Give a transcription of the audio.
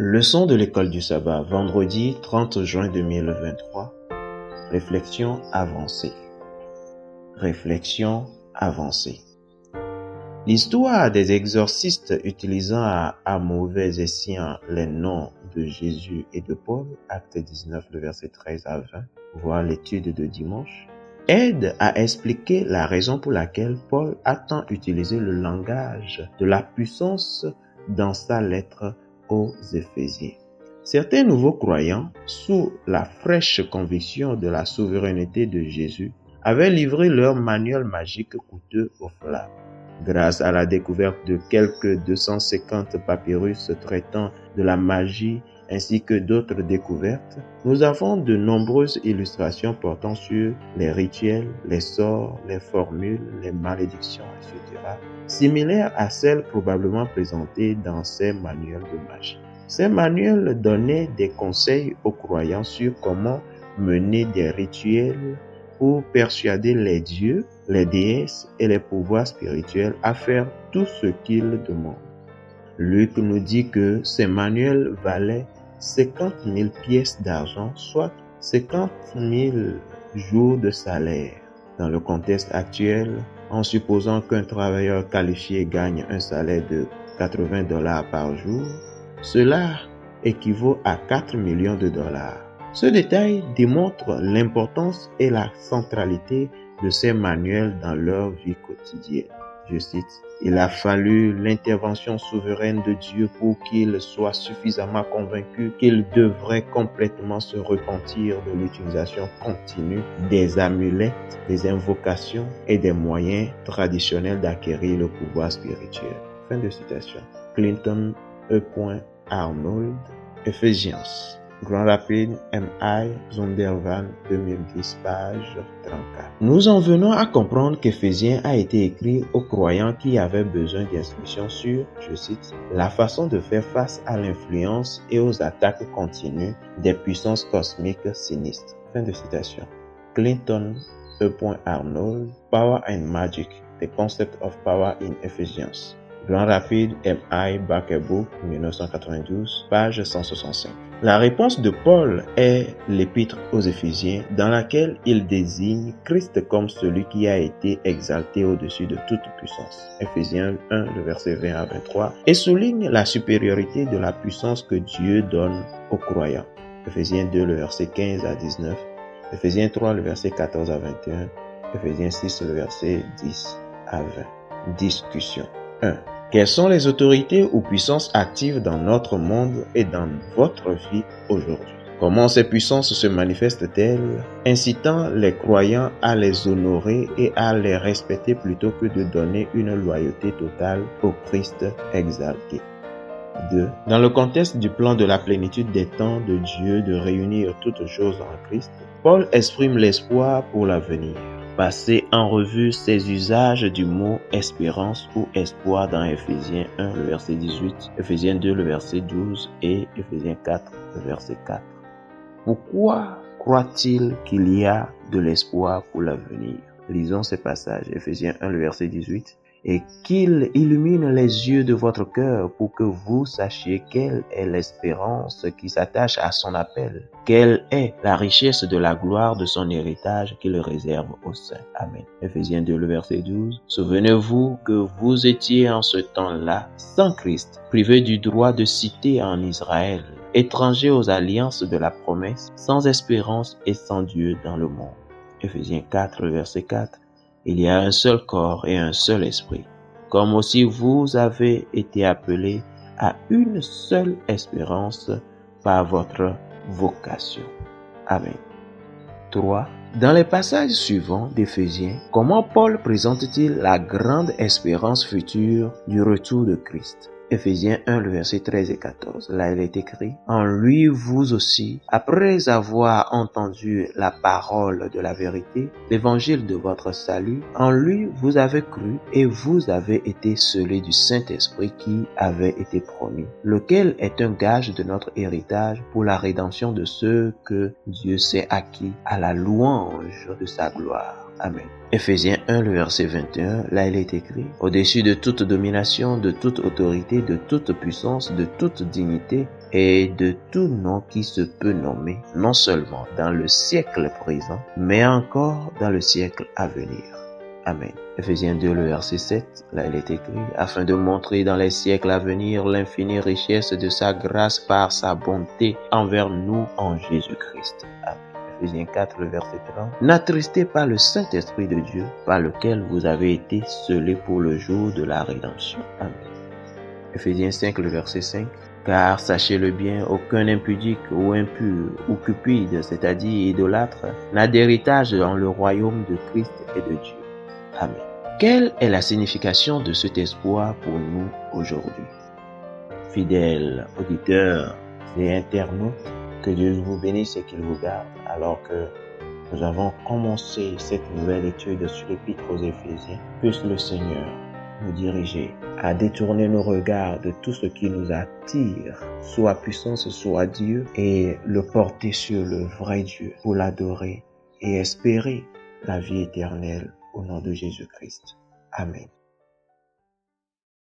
Leçon de l'école du sabbat, vendredi 30 juin 2023. Réflexion avancée. Réflexion avancée. L'histoire des exorcistes utilisant à, mauvais escient les noms de Jésus et de Paul, acte 19, le verset 13 à 20, voire l'étude de dimanche, aide à expliquer la raison pour laquelle Paul a tant utilisé le langage de la puissance dans sa lettre aux Éphésiens. Certains nouveaux croyants, sous la fraîche conviction de la souveraineté de Jésus, avaient livré leur manuel magique coûteux aux flammes. Grâce à la découverte de quelques 250 papyrus traitant de la magie ainsi que d'autres découvertes, nous avons de nombreuses illustrations portant sur les rituels, les sorts, les formules, les malédictions, etc., similaires à celles probablement présentées dans ces manuels de magie. Ces manuels donnaient des conseils aux croyants sur comment mener des rituels pour persuader les dieux, les déesses et les pouvoirs spirituels à faire tout ce qu'ils demandent. Luc nous dit que ces manuels valaient 50 000 pièces d'argent, soit 50 000 jours de salaire. Dans le contexte actuel, en supposant qu'un travailleur qualifié gagne un salaire de 80 dollars par jour, cela équivaut à 4 millions de dollars. Ce détail démontre l'importance et la centralité de ces manuels dans leur vie quotidienne. Je cite, Il a fallu l'intervention souveraine de Dieu pour qu'il soit suffisamment convaincu qu'il devrait complètement se repentir de l'utilisation continue des amulettes, des invocations et des moyens traditionnels d'acquérir le pouvoir spirituel. Fin de citation. Clinton E. Arnold, Ephésiens. Grand Rapide MI Zondervan 2010 page 34. Nous en venons à comprendre qu'Éphésiens a été écrit aux croyants qui avaient besoin d'instructions sur, je cite, la façon de faire face à l'influence et aux attaques continues des puissances cosmiques sinistres. Fin de citation. Clinton E. Arnold, Power and Magic, The Concept of Power in Ephesians. Grand Rapide MI Book 1992, page 165. La réponse de Paul est l'épître aux Éphésiens dans laquelle il désigne Christ comme celui qui a été exalté au-dessus de toute puissance. Éphésiens 1, le verset 20 à 23, et souligne la supériorité de la puissance que Dieu donne aux croyants. Éphésiens 2, le verset 15 à 19, Éphésiens 3, le verset 14 à 21, Éphésiens 6, le verset 10 à 20. Discussion 1. Quelles sont les autorités ou puissances actives dans notre monde et dans votre vie aujourd'hui? Comment ces puissances se manifestent-elles Incitant les croyants à les honorer et à les respecter plutôt que de donner une loyauté totale au Christ exalté? 2. Dans le contexte du plan de la plénitude des temps de Dieu de réunir toutes choses en Christ, Paul exprime l'espoir pour l'avenir passer en revue ces usages du mot espérance ou espoir dans Ephésiens 1, le verset 18, Ephésiens 2, le verset 12 et Ephésiens 4, le verset 4. Pourquoi croit-il qu'il y a de l'espoir pour l'avenir? Lisons ces passages. Ephésiens 1, le verset 18 et qu'il illumine les yeux de votre cœur pour que vous sachiez quelle est l'espérance qui s'attache à son appel, quelle est la richesse de la gloire de son héritage qu'il réserve aux saints. Amen. Ephésiens 2, le verset 12. Souvenez-vous que vous étiez en ce temps-là sans Christ, privé du droit de citer en Israël, étranger aux alliances de la promesse, sans espérance et sans Dieu dans le monde. Ephésiens 4, le verset 4. Il y a un seul corps et un seul esprit, comme aussi vous avez été appelés à une seule espérance par votre vocation. Amen. 3. Dans les passages suivants d'Éphésiens, comment Paul présente-t-il la grande espérance future du retour de Christ? Ephésiens 1, le verset 13 et 14. Là, il est écrit, En lui, vous aussi, après avoir entendu la parole de la vérité, l'évangile de votre salut, en lui, vous avez cru et vous avez été scellés du Saint-Esprit qui avait été promis, lequel est un gage de notre héritage pour la rédemption de ceux que Dieu s'est acquis à la louange de sa gloire. Amen. Ephésiens 1, le verset 21, là il est écrit, Au-dessus de toute domination, de toute autorité, de toute puissance, de toute dignité, et de tout nom qui se peut nommer, non seulement dans le siècle présent, mais encore dans le siècle à venir. Amen. Ephésiens 2, le verset 7, là il est écrit, afin de montrer dans les siècles à venir l'infinie richesse de sa grâce par sa bonté envers nous en Jésus-Christ. Amen. Ephésiens 4, le verset 30. N'attristez pas le Saint-Esprit de Dieu, par lequel vous avez été scellés pour le jour de la rédemption. Amen. Ephésiens 5, le verset 5. Car sachez-le bien, aucun impudique ou impur ou cupide, c'est-à-dire idolâtre, n'a d'héritage dans le royaume de Christ et de Dieu. Amen. Quelle est la signification de cet espoir pour nous aujourd'hui? Fidèles auditeurs et internautes, que Dieu vous bénisse et qu'il vous garde alors que nous avons commencé cette nouvelle étude sur l'épître aux Éphésiens. Puisse le Seigneur nous diriger à détourner nos regards de tout ce qui nous attire, soit puissance, soit Dieu, et le porter sur le vrai Dieu pour l'adorer et espérer la vie éternelle au nom de Jésus-Christ. Amen.